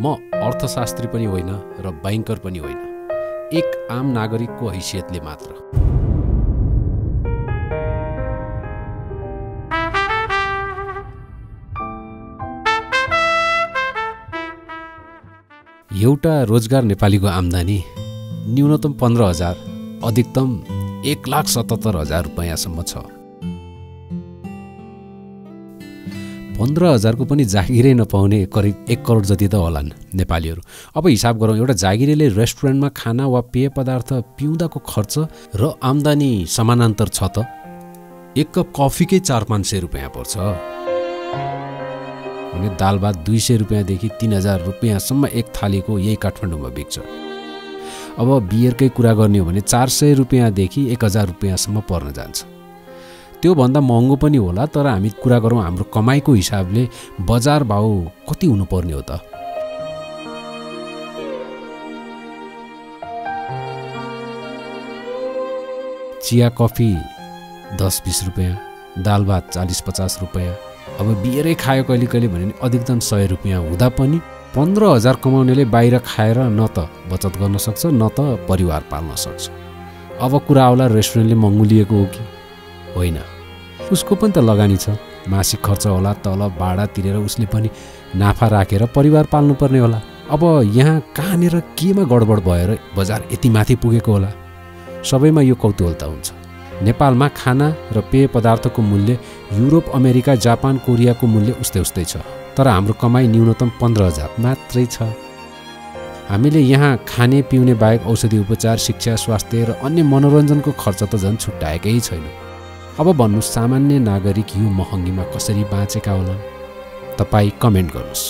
म अर्थशास्त्री पनि होइन र ब्याङ्कर पनि होइन। एक आम नागरिकको हैसियतले मात्र। एउटा रोजगार नेपालीको आम्दानी न्यूनतम पन्ध्र हजार अधिकतम एक लाख सतहत्तर हजार रुपियाँसम्म छ। पन्ध्र हजारको पनि जागिरै नपाउने करिब एक करोड जति त होलान् नेपालीहरू। अब हिसाब गरौँ एउटा जागिरेले रेस्टुरेन्टमा खाना वा पेय पदार्थ पिउँदाको खर्च र आम्दानी समानान्तर छ त? एक कप कफीकै चार पाँच सय रुपियाँ पर्छ। भने दाल भात दुई सय रुपियाँदेखि तिन हजार रुपियाँसम्म एक थालीको यही काठमाडौँमा बिक्छ। अब बियरकै कुरा गर्ने हो भने चार सय रुपियाँदेखि एक हजार रुपियाँसम्म पर्न जान्छ। त्योभन्दा महँगो पनि होला तर हामी कुरा गरौँ हाम्रो कमाइको हिसाबले बजार भाउ कति हुनुपर्ने हो त? चिया कफी दस बिस रुपियाँ दाल भात चालिस पचास रुपियाँ। अब बियरै खायो कहिले कहिले भने अधिकतम सय रुपियाँ हुँदा पनि पन्ध्र हजार कमाउनेले बाहिर खाएर न त बचत गर्न सक्छ न त परिवार पाल्न सक्छ। अब कुरा आउला रेस्टुरेन्टले महँगो लिएको हो कि? होइन। उसको पनि त लगानी छ। मासिक खर्च होला तल भाडा तिरेर उसले पनि नाफा राखेर परिवार पाल्नुपर्ने होला। अब यहाँ कहाँनिर केमा गडबड भएर बजार यति माथि पुगेको होला? सबैमा यो कौतूहलता हुन्छ। नेपालमा खाना र पेय पदार्थको मूल्य युरोप अमेरिका जापान कोरियाको मूल्य उस्तै उस्तै छ। तर हाम्रो कमाइ न्यूनतम पन्ध्र हजार मात्रै छ। हामीले यहाँ खाने पिउने बाहेक औषधि उपचार शिक्षा स्वास्थ्य र अन्य मनोरञ्जनको खर्च त झन् छुट्याएकै छैन। अब भन्नु सामान्य नागरिक यो महँगीमा कसरी बाँचेका होला तपाईँ कमेन्ट गर्नुहोस्।